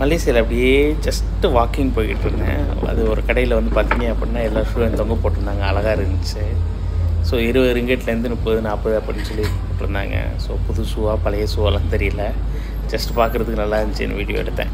மலேசியாவில் அப்படியே just walking போய்கிட்டு இருந்தேன். அது ஒரு கடையில் வந்து பார்த்தீங்க அப்படின்னா எல்லா ஷூவும் தொங்க போட்டிருந்தாங்க. அழகாக இருந்துச்சு. ஸோ இருபது ரிங்கெட்லேருந்து முப்பது நாற்பது அப்படின்னு சொல்லி போட்டிருந்தாங்க. ஸோ புது ஷூவாக பழைய ஷூவெல்லாம் தெரியல. ஜஸ்ட் பார்க்குறதுக்கு நல்லா இருந்துச்சுன்னு வீடியோ எடுத்தேன்.